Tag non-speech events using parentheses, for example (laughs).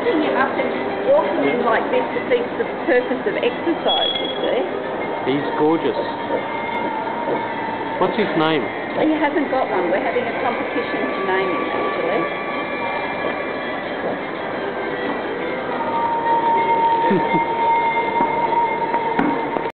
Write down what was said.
lifting up and walking him like this defeats the purpose of exercise, you see. He's gorgeous. What's his name? He hasn't got one. We're having a competition to name him, actually. (laughs)